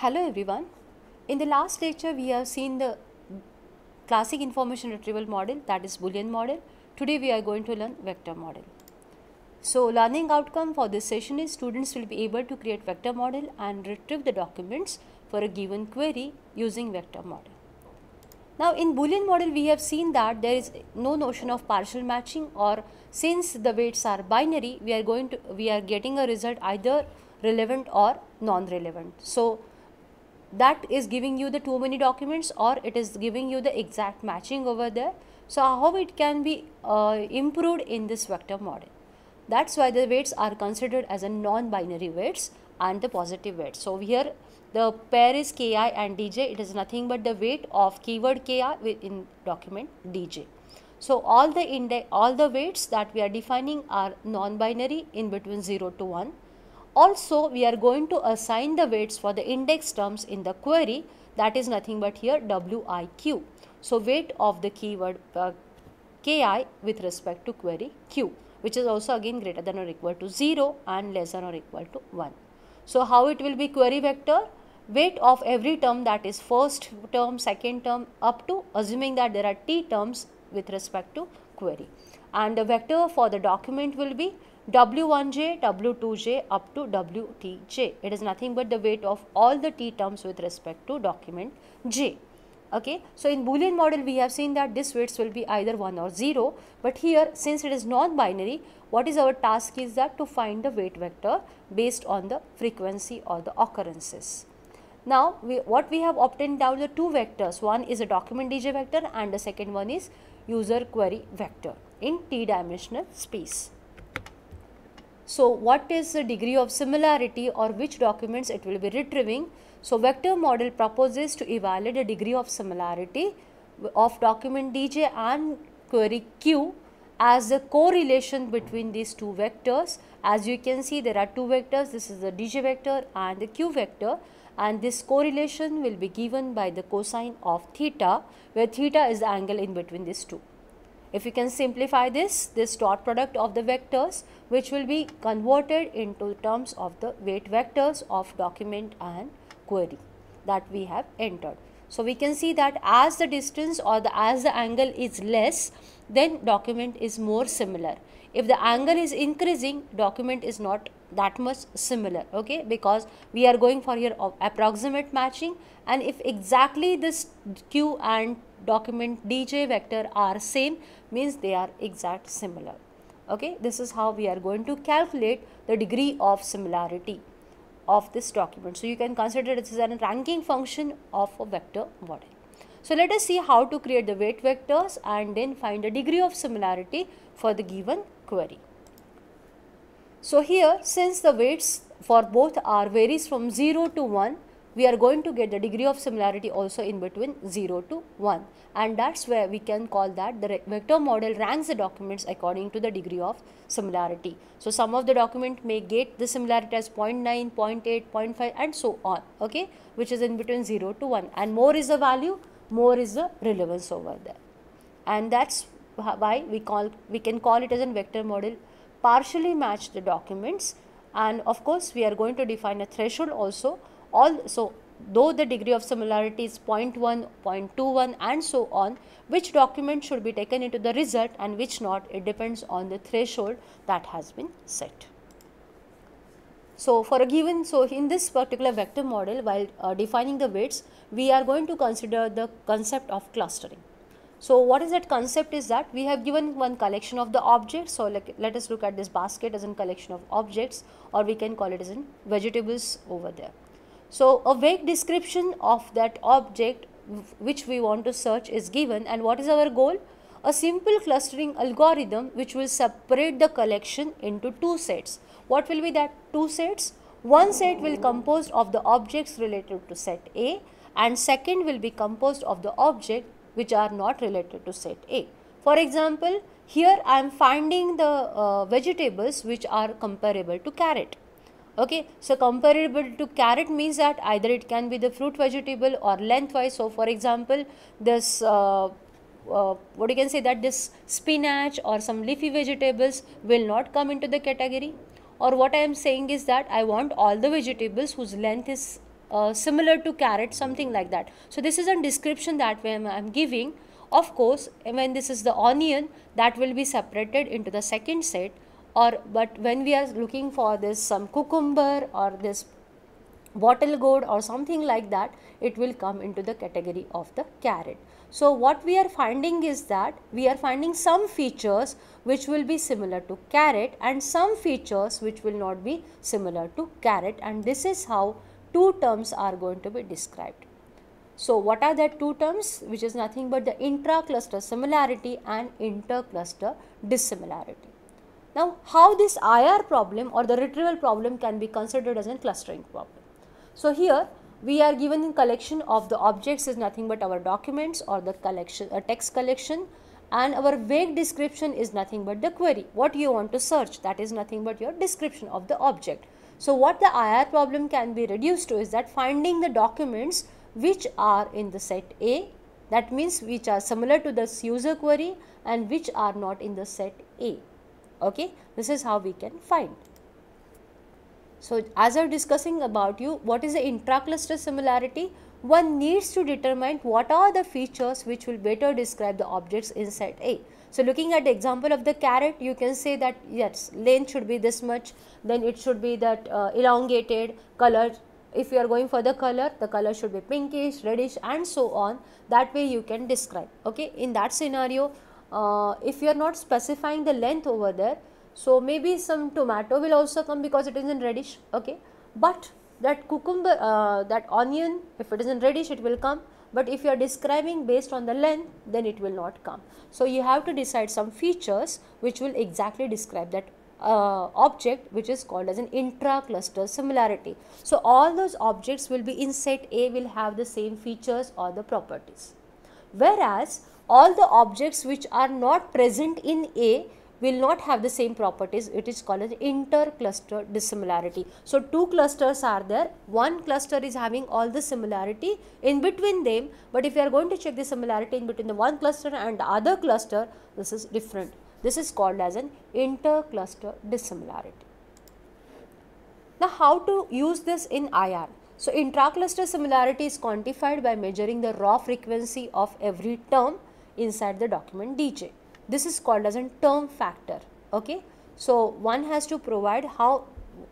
Hello everyone. In the last lecture we have seen the classic information retrieval model that is Boolean model. Today we are going to learn vector model. So learning outcome for this session is students will be able to create vector model and retrieve the documents for a given query using vector model. Now in Boolean model we have seen that there is no notion of partial matching or since the weights are binary we are going to we are getting a result either relevant or non-relevant. So that is giving you the too many documents or it is giving you the exact matching over there. So how it can be uh, improved in this vector model. That's why the weights are considered as a non-binary weights and the positive weights. So here the pair is ki and dj it is nothing but the weight of keyword ki in document dj so all the index all the weights that we are defining are non binary in between 0 to 1 also we are going to assign the weights for the index terms in the query. That is nothing but here wiq so weight of the keyword uh, ki with respect to query q which is also again greater than or equal to 0 and less than or equal to 1 so how it will be query vector? Weight of every term that is first term, second term up to assuming that there are t terms with respect to query. And the vector for the document will be w1j, w2j up to wtj. It is nothing but the weight of all the t terms with respect to document j. Okay. So, in Boolean model we have seen that this weights will be either 1 or 0, but here since it is non-binary, what is our task is that to find the weight vector based on the frequency or the occurrences. Now, we, what we have obtained now the two vectors, one is a document DJ vector and the second one is user query vector in t dimensional space. So, what is the degree of similarity or which documents it will be retrieving? So, vector model proposes to evaluate the degree of similarity of document DJ and query Q as a correlation between these two vectors. As you can see, there are two vectors. This is the DJ vector and the Q vector and this correlation will be given by the cosine of theta where theta is the angle in between these two. If you can simplify this, this dot product of the vectors which will be converted into terms of the weight vectors of document and query that we have entered. So, we can see that as the distance or the as the angle is less then document is more similar. If the angle is increasing document is not that much similar okay because we are going for here approximate matching and if exactly this q and document dj vector are same means they are exact similar. Okay this is how we are going to calculate the degree of similarity of this document. So you can consider this as a ranking function of a vector model. So let us see how to create the weight vectors and then find the degree of similarity for the given query. So here since the weights for both are varies from 0 to 1 we are going to get the degree of similarity also in between 0 to 1 and that's where we can call that the vector model ranks the documents according to the degree of similarity. So some of the document may get the similarity as 0 0.9, 0 0.8, 0 0.5 and so on okay which is in between 0 to 1 and more is the value more is the relevance over there. And that's why we call we can call it as a vector model partially match the documents. And of course we are going to define a threshold also all so though the degree of similarity is 0.1 0.21 and so on which document should be taken into the result and which not it depends on the threshold that has been set so for a given so in this particular vector model while uh, defining the weights we are going to consider the concept of clustering so what is that concept is that we have given one collection of the objects. So like, let us look at this basket as a collection of objects or we can call it as in vegetables over there. So a vague description of that object which we want to search is given and what is our goal? A simple clustering algorithm which will separate the collection into two sets. What will be that two sets? One set will composed of the objects related to set A and second will be composed of the object which are not related to set A. For example, here I am finding the uh, vegetables which are comparable to carrot. Okay, so comparable to carrot means that either it can be the fruit vegetable or lengthwise. So, for example, this uh, uh, what you can say that this spinach or some leafy vegetables will not come into the category. Or what I am saying is that I want all the vegetables whose length is uh, similar to carrot something like that. So this is a description that I am giving. Of course when this is the onion that will be separated into the second set or but when we are looking for this some cucumber or this bottle gourd or something like that it will come into the category of the carrot. So, what we are finding is that we are finding some features which will be similar to carrot and some features which will not be similar to carrot and this is how two terms are going to be described. So, what are the two terms which is nothing but the intra-cluster similarity and inter-cluster dissimilarity. Now, how this IR problem or the retrieval problem can be considered as a clustering problem. So, here we are given in collection of the objects is nothing but our documents or the collection a text collection and our vague description is nothing but the query what you want to search that is nothing but your description of the object. So, what the IR problem can be reduced to is that finding the documents which are in the set A that means which are similar to this user query and which are not in the set A. Okay, this is how we can find. So, as I am discussing about you what is the intra-cluster similarity, one needs to determine what are the features which will better describe the objects in set A. So, looking at the example of the carrot you can say that yes length should be this much then it should be that uh, elongated color if you are going for the color the color should be pinkish reddish and so on that way you can describe okay in that scenario uh, if you are not specifying the length over there so, maybe some tomato will also come because it is in reddish, okay. But that cucumber, uh, that onion, if it is in reddish, it will come. But if you are describing based on the length, then it will not come. So, you have to decide some features which will exactly describe that uh, object which is called as an intra-cluster similarity. So, all those objects will be in set A will have the same features or the properties. Whereas, all the objects which are not present in A will not have the same properties it is called as inter-cluster dissimilarity. So, two clusters are there one cluster is having all the similarity in between them but if you are going to check the similarity in between the one cluster and the other cluster this is different this is called as an inter-cluster dissimilarity. Now, how to use this in IR? So, intra-cluster similarity is quantified by measuring the raw frequency of every term inside the document DJ. This is called as a term factor. Okay. So, one has to provide how,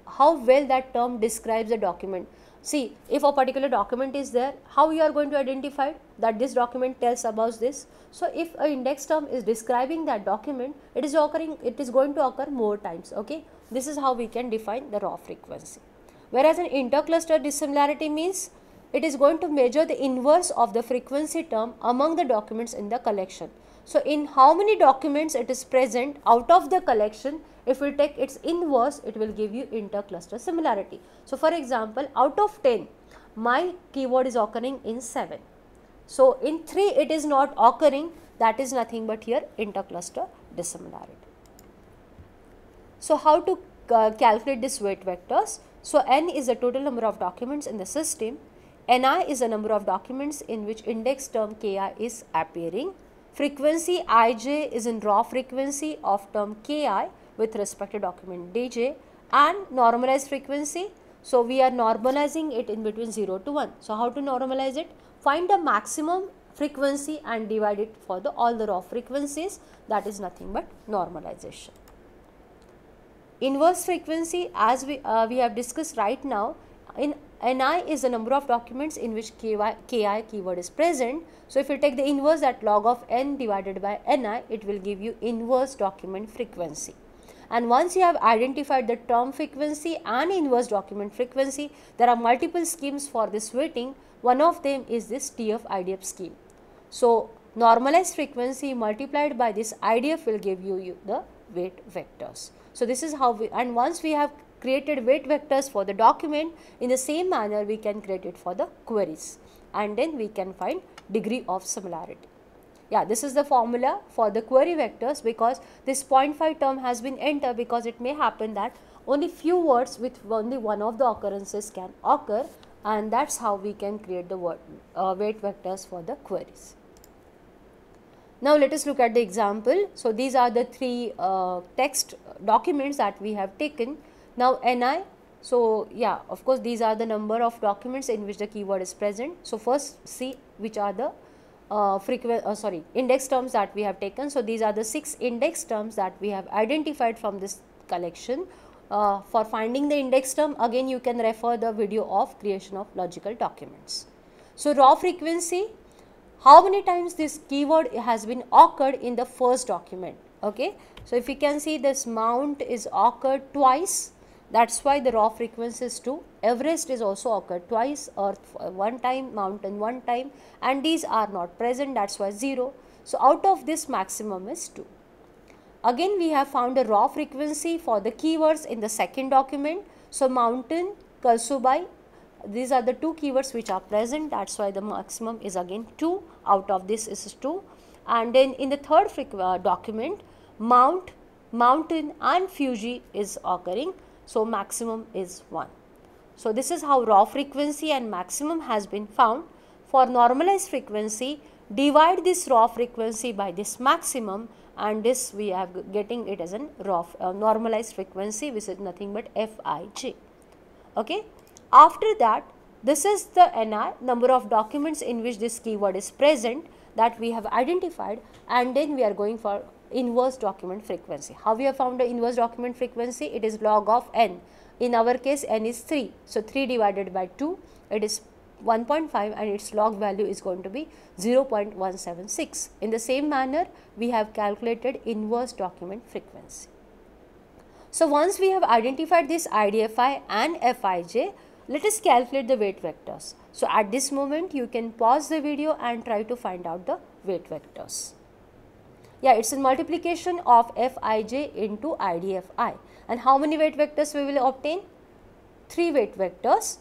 how well that term describes the document. See, if a particular document is there, how you are going to identify that this document tells about this. So, if a index term is describing that document, it is occurring, it is going to occur more times. Okay. This is how we can define the raw frequency. Whereas an intercluster dissimilarity means it is going to measure the inverse of the frequency term among the documents in the collection. So, in how many documents it is present out of the collection, if we take its inverse, it will give you intercluster similarity. So, for example, out of 10, my keyword is occurring in 7. So, in 3 it is not occurring, that is nothing but here intercluster dissimilarity. So, how to uh, calculate this weight vectors? So, n is the total number of documents in the system, ni is the number of documents in which index term ki is appearing Frequency ij is in raw frequency of term ki with respect to document dj and normalized frequency. So, we are normalizing it in between 0 to 1. So, how to normalize it? Find the maximum frequency and divide it for the all the raw frequencies that is nothing but normalization. Inverse frequency as we, uh, we have discussed right now in Ni is the number of documents in which ki, ki keyword is present. So, if you take the inverse that log of n divided by Ni, it will give you inverse document frequency. And once you have identified the term frequency and inverse document frequency, there are multiple schemes for this weighting. One of them is this TF IDF scheme. So, normalized frequency multiplied by this IDF will give you, you the weight vectors. So, this is how we and once we have created weight vectors for the document in the same manner we can create it for the queries and then we can find degree of similarity. Yeah, this is the formula for the query vectors because this 0.5 term has been entered because it may happen that only few words with only one of the occurrences can occur and that is how we can create the word, uh, weight vectors for the queries. Now, let us look at the example. So, these are the three uh, text documents that we have taken now Ni, So yeah, of course these are the number of documents in which the keyword is present. So first see which are the uh, frequent uh, sorry index terms that we have taken. So these are the six index terms that we have identified from this collection. Uh, for finding the index term again you can refer the video of creation of logical documents. So raw frequency how many times this keyword has been occurred in the first document okay. So if you can see this mount is occurred twice that is why the raw frequency is 2. Everest is also occurred twice, Earth one time, mountain one time and these are not present that is why 0. So, out of this maximum is 2. Again we have found a raw frequency for the keywords in the second document. So, mountain, Kalsubai, these are the two keywords which are present that is why the maximum is again 2 out of this is 2 and then in the third uh, document mount, mountain and Fuji is occurring so, maximum is 1. So, this is how raw frequency and maximum has been found. For normalized frequency, divide this raw frequency by this maximum and this we are getting it as a raw uh, normalized frequency which is nothing but Fij. Okay. After that, this is the NR number of documents in which this keyword is present that we have identified and then we are going for inverse document frequency. How we have found the inverse document frequency? It is log of n. In our case n is 3. So, 3 divided by 2 it is 1.5 and its log value is going to be 0.176. In the same manner we have calculated inverse document frequency. So, once we have identified this IDFI and Fij, let us calculate the weight vectors. So, at this moment you can pause the video and try to find out the weight vectors. Yeah, it is a multiplication of Fij into IDFI. And how many weight vectors we will obtain? 3 weight vectors.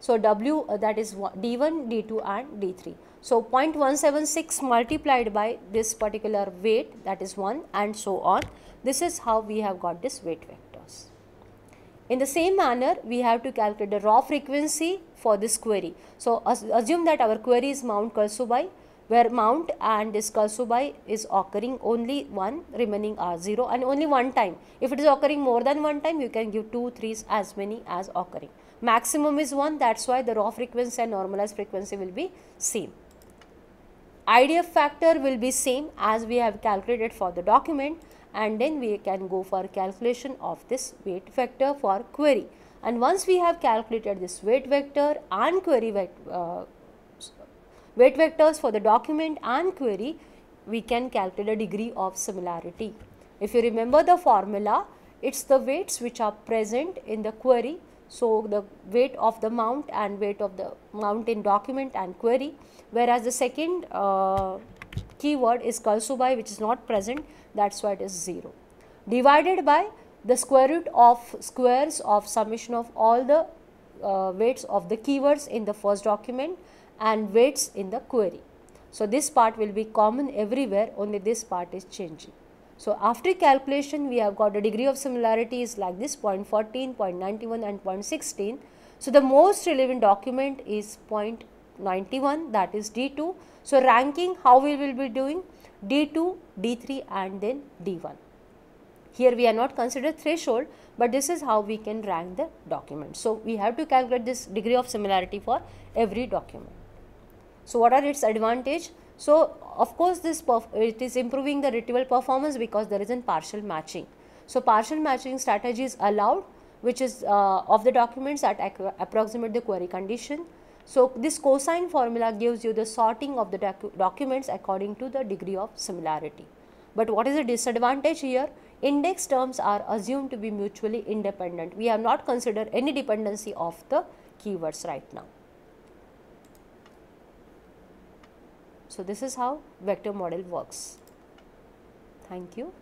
So, W uh, that is D1, D2 and D3. So, 0.176 multiplied by this particular weight that is 1 and so on. This is how we have got this weight vectors. In the same manner, we have to calculate the raw frequency for this query. So, assume that our query is Mount Kalsubai where mount and Kalsubai is occurring only one remaining are 0 and only one time. If it is occurring more than one time you can give 2, 3 as many as occurring. Maximum is 1 that is why the raw frequency and normalized frequency will be same. IDF factor will be same as we have calculated for the document and then we can go for calculation of this weight vector for query. And once we have calculated this weight vector and query vector, uh, weight vectors for the document and query, we can calculate a degree of similarity. If you remember the formula, it is the weights which are present in the query. So, the weight of the mount and weight of the mount in document and query, whereas the second uh, keyword is Kalsubai which is not present, that is why it is 0. Divided by the square root of squares of summation of all the uh, weights of the keywords in the first document and weights in the query. So, this part will be common everywhere only this part is changing. So, after calculation we have got the degree of similarity is like this 0.14, 0.91 and 0.16. So, the most relevant document is 0.91 that is D2. So, ranking how we will be doing D2, D3 and then D1. Here we are not considered threshold, but this is how we can rank the document. So, we have to calculate this degree of similarity for every document. So, what are its advantage? So, of course, this it is improving the retrieval performance because there is isn't partial matching. So, partial matching strategy is allowed which is uh, of the documents that approximate the query condition. So, this cosine formula gives you the sorting of the docu documents according to the degree of similarity. But what is the disadvantage here? Index terms are assumed to be mutually independent. We have not considered any dependency of the keywords right now. So, this is how vector model works. Thank you.